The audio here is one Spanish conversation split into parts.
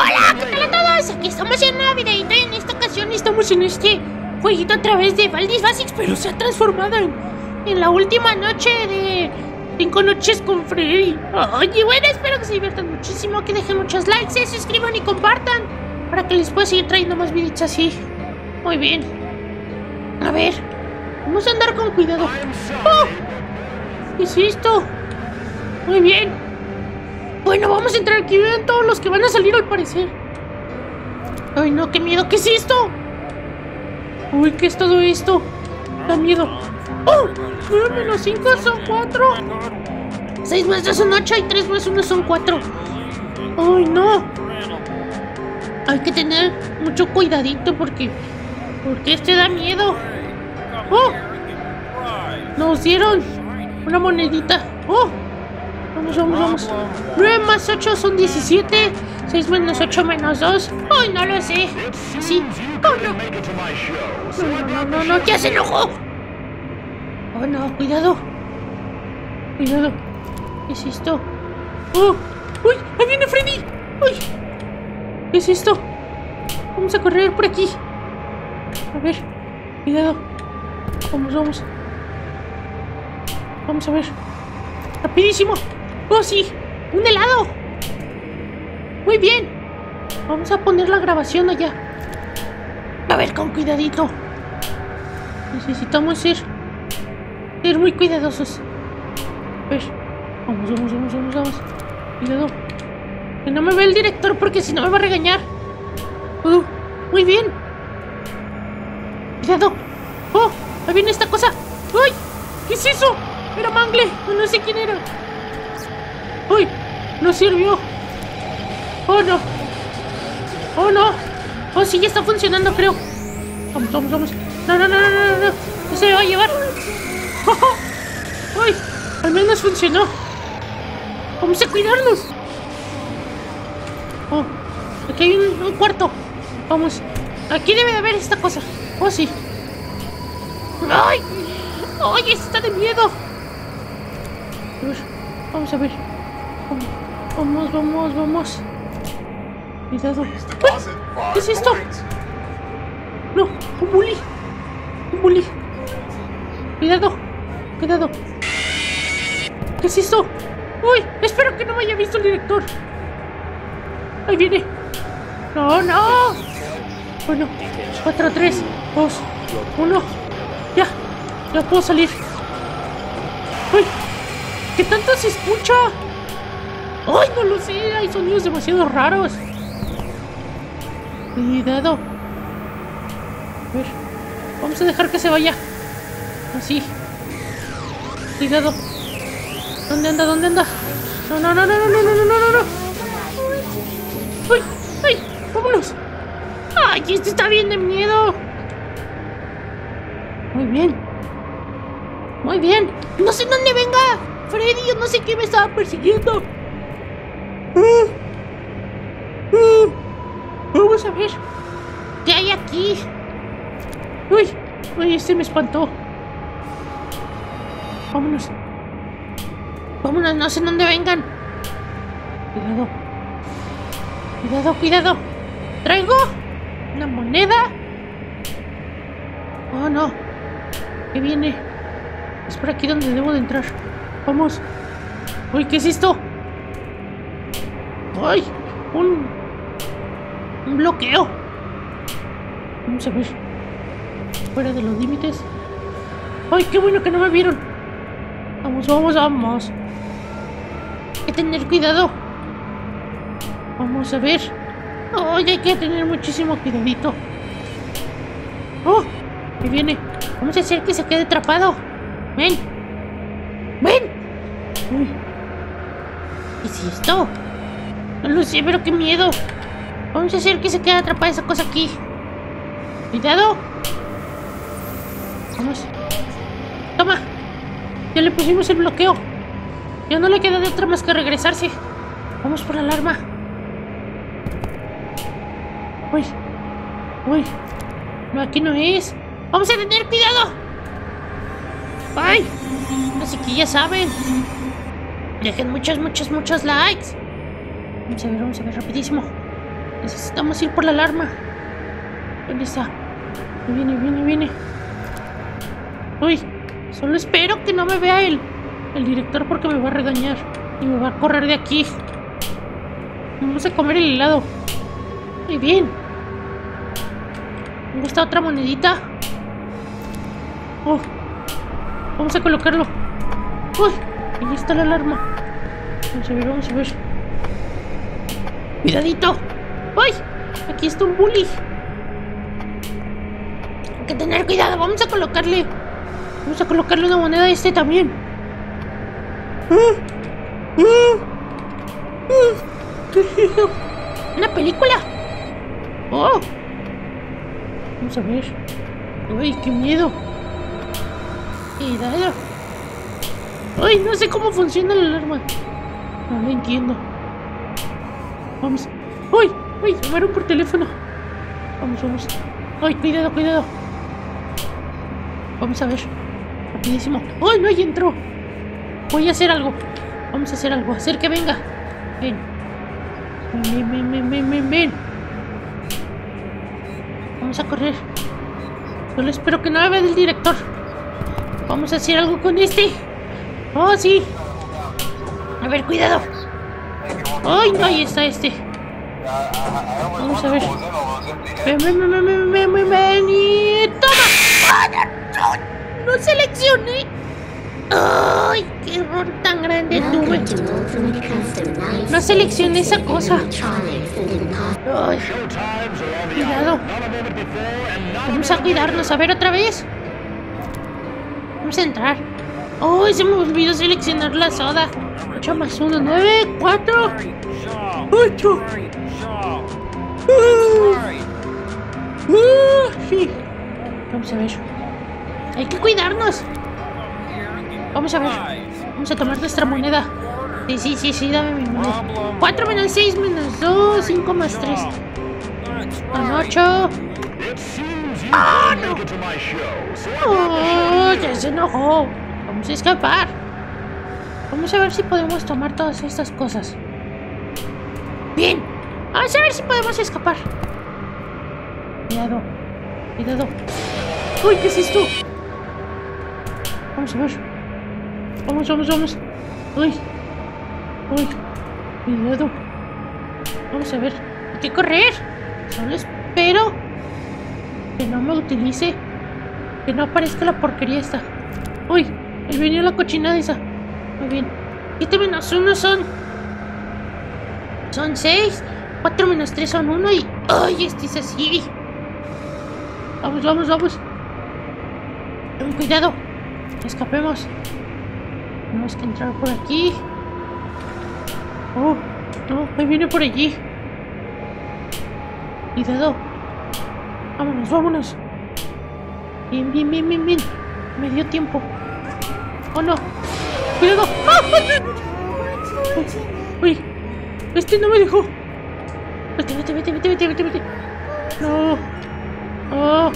Hola, ¿qué tal a todos? Aquí estamos en una videita y en esta ocasión estamos en este jueguito a través de Valdis Basics, pero se ha transformado en, en la última noche de Cinco Noches con Freddy. Oye, bueno, espero que se diviertan muchísimo, que dejen muchos likes, se suscriban y compartan para que les pueda seguir trayendo más videos así. Muy bien. A ver, vamos a andar con cuidado. ¡Oh! ¿Qué es esto? Muy bien. Bueno, vamos a entrar aquí. Vean todos los que van a salir al parecer. Ay, no, qué miedo. ¿Qué es esto? Uy, ¿qué es todo esto? Da miedo. ¡Oh! 9 menos 5 son 4. 6 más 2 son 8 y 3 más 1 son 4. ¡Ay, no! Hay que tener mucho cuidadito porque... Porque este da miedo. ¡Oh! Nos dieron una monedita. ¡Oh! Vamos, vamos, vamos. 9 más 8 son 17. 6 menos 8 menos 2. ¡Ay, no lo sé! Sí. ¡Oh, no! No, no, no, no, ya se enojó. Oh, no, cuidado. Cuidado. ¿Qué es esto? ¡Oh! ¡Uy! ¡Ahí viene Freddy! ¡Uy! ¿Qué es esto? Vamos a correr por aquí. A ver. Cuidado. Vamos, vamos. Vamos a ver. Rapidísimo. Oh, sí. Un helado. Muy bien. Vamos a poner la grabación allá. A ver, con cuidadito. Necesitamos ser... Ser muy cuidadosos. A ver. Vamos, vamos, vamos, vamos, vamos. Cuidado. Que no me vea el director porque si no me va a regañar. Uh, muy bien. Cuidado. Oh, ahí viene esta cosa. ¡Uy! ¿Qué es eso? Era Mangle. No sé quién era. ¡Uy! No sirvió. ¡Oh, no! ¡Oh, no! ¡Oh, sí, ya está funcionando, creo! Vamos, vamos, vamos. No, no, no, no, no, no. No se me va a llevar. ¡Oh! ¡Uy! Al menos funcionó. Vamos a cuidarnos. Oh, aquí hay un, cuarto. Vamos. Aquí debe de haber esta cosa. Oh, sí. ¡Ay! ¡Ay, está de miedo! Vamos a ver. Vamos, vamos, vamos. Cuidado. ¿Qué es esto? No, un bully. Un bully. Cuidado. Cuidado. ¿Qué es esto? Uy, espero que no me haya visto el director. Ahí viene. No, no. Bueno, 4, 3, 2, 1. Ya, ya puedo salir. ¡Uy! ¿Qué tanto se escucha? ¡Ay, no lo sé! Hay sonidos demasiado raros. Cuidado. A ver, vamos a dejar que se vaya. Así. Cuidado. ¿Dónde anda? ¿Dónde anda? No, no, no, no, no, no, no, no, no, no. ¡Ay! ¡Ay! ¡Vámonos! ¡Ay! Este está bien de miedo. Muy bien. Muy bien. No sé dónde venga. Freddy, yo no sé qué me estaba persiguiendo. Ah. Ah. Vamos a ver. ¿Qué hay aquí? Uy, uy, este me espantó. Vámonos. Vámonos, no sé dónde vengan. Cuidado. Cuidado, cuidado. Traigo una moneda. Oh, no. ¿Qué viene? Es por aquí donde debo de entrar. Vamos. Uy, ¿qué es esto? ¡Ay! Un... Un bloqueo. Vamos a ver. Fuera de los límites. ¡Ay, qué bueno que no me vieron! Vamos, vamos, vamos. Hay que tener cuidado. Vamos a ver. ¡Ay, hay que tener muchísimo cuidadito! ¡Oh! Ahí viene. Vamos a hacer que se quede atrapado. Ven. Ven. Uy. ¿Qué es esto? No lo sé, pero qué miedo. Vamos a hacer que se quede atrapada esa cosa aquí. Cuidado. Vamos. Toma. Ya le pusimos el bloqueo. Ya no le queda de otra más que regresarse. Vamos por la alarma. Uy. Uy. No, aquí no es. Vamos a tener cuidado. ¡Ay! Así que ya saben. Dejen muchos, muchos, muchos likes. Vamos a ver, vamos a ver rapidísimo. Necesitamos ir por la alarma. ¿Dónde está? Viene, viene, viene. Uy, solo espero que no me vea el, el director porque me va a regañar. Y me va a correr de aquí. Vamos a comer el helado. Muy bien. Me gusta otra monedita. Oh, vamos a colocarlo. Uy, ahí está la alarma. Vamos a ver, vamos a ver. Cuidadito. ¡Uy! Aquí está un bully. Hay que tener cuidado. Vamos a colocarle. Vamos a colocarle una moneda a este también. ¿Una película? ¡Oh! Vamos a ver. ¡Uy, qué miedo! Cuidado. ¡Ay, no sé cómo funciona la alarma! No lo entiendo. Vamos. ¡Uy! ¡Uy! Llamaron por teléfono. Vamos, vamos. ¡Ay, cuidado, cuidado! Vamos a ver. Rapidísimo. ¡Ay, no! Ahí entró. Voy a hacer algo. Vamos a hacer algo. Hacer que venga. Ven. Ven, ven, ven, ven, ven, ven. Vamos a correr. Solo espero que no me vea el director. Vamos a hacer algo con este. Oh, sí. A ver, cuidado. Ay, no, ahí está este. Vamos a ver. Ven, ven, ven, ven, ven, ven, ven, ven y toma. No seleccioné. ¡Ay! ¡Qué error tan grande tuve! No seleccioné esa cosa. ¡Ay! Cuidado. Vamos a cuidarnos. A ver otra vez. Vamos a entrar. ¡Ay! Se me olvidó seleccionar la soda. 8 más 1, 9, 4, 8. Sí. Vamos a ver. Hay que cuidarnos. Vamos a ver. Vamos a tomar nuestra moneda. Sí, sí, sí, sí, dame mi moneda. 4 menos 6 menos 2, 5 más 3. Con 8. ¡Ah, no! ¡Oh, ya se enojó! Vamos a escapar. Vamos a ver si podemos tomar todas estas cosas. Bien. Vamos a ver si podemos escapar. Cuidado. Cuidado. ¡Uy, qué es esto! Vamos a ver. Vamos, vamos, vamos. Uy. Uy. Cuidado. Vamos a ver. Hay que correr. Solo espero que no me utilice. Que no aparezca la porquería esta. Uy. Ahí venía la cochinada esa. Muy bien. 7 menos 1 son. Son 6. 4 menos 3 son 1 y. ¡Ay! Este es así. Vamos, vamos, vamos. Cuidado. Escapemos. Tenemos que entrar por aquí. Oh, no, ahí viene por allí. Cuidado. Vámonos, vámonos. Bien, bien, bien, bien, bien. Me dio tiempo. Oh no. Cuidado. Uy, este no me dejó. Vete, vete, vete, vete, vete, vete, vete. No. Oh.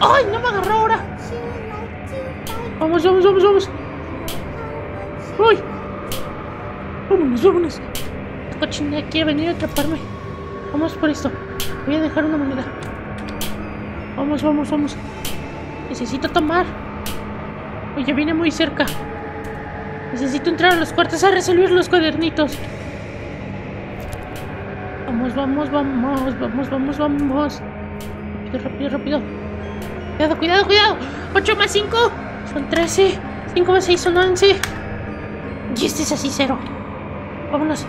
¡Ay! No me agarró ahora. Vamos, vamos, vamos, vamos. ¡Uy! Vámonos, vámonos. Esta cochinada quiere venir a atraparme. Vamos por esto. Voy a dejar una moneda. Vamos, vamos, vamos. Necesito tomar. Oye, viene muy cerca. Necesito entrar a los cuartos a resolver los cuadernitos. Vamos, vamos, vamos, vamos, vamos, vamos. Rápido, rápido, rápido. Cuidado, cuidado, cuidado. 8 más 5 son 13. 5 más 6 son 11. Y este es así cero. Vámonos.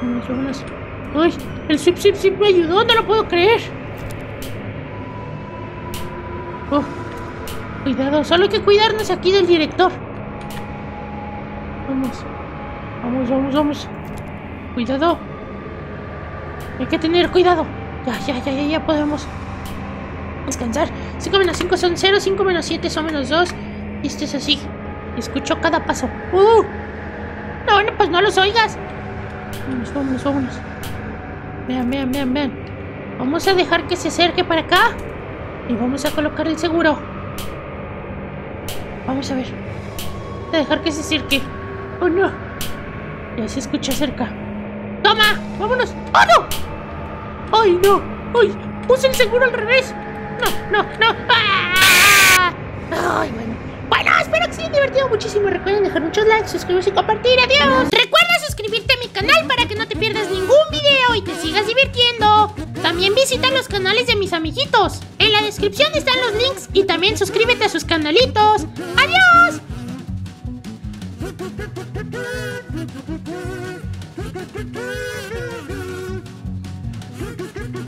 Vámonos, vámonos. Uy, el zip zip zip me ayudó, no lo puedo creer. Oh, cuidado, solo hay que cuidarnos aquí del director. Vamos. Vamos, vamos, vamos. Cuidado. Hay que tener cuidado. Ya, ya, ya, ya, ya podemos descansar. 5 menos 5 son 0, 5 menos 7 son menos 2. Y este es así. Escucho cada paso. ¡Uh! No, bueno, pues no los oigas. Vámonos, vámonos, vámonos. Vean, vean, vean, vean. Vamos a dejar que se acerque para acá. Y vamos a colocar el seguro. Vamos a ver. Voy a dejar que se acerque. Oh no. Ya se escucha cerca. Toma, vámonos. ¡Oh, no! ¡Ay, no! ¡Ay! Puse el seguro al revés. No, no, no. ¡Ah! Ay, bueno. Bueno, espero que se hayan divertido muchísimo. Recuerden dejar muchos likes, suscribirse y compartir. Adiós. Recuerda suscribirte a mi canal para que no te pierdas ningún video y te sigas divirtiendo. También visita los canales de mis amiguitos. En la descripción están los links y también suscríbete a sus canalitos.